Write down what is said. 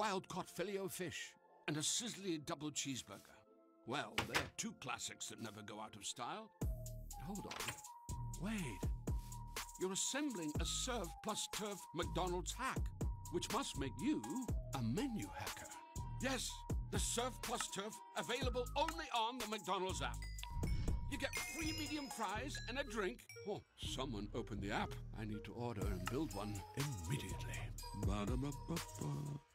wild-caught fillet fish and a sizzly double cheeseburger. Well, they're two classics that never go out of style. Hold on. Wait. You're assembling a surf plus turf McDonald's hack, which must make you a menu hacker. Yes, the Surf Plus Turf, available only on the McDonald's app. You get free medium fries and a drink. Oh, someone open the app. I need to order and build one immediately. Ba -da -ba -ba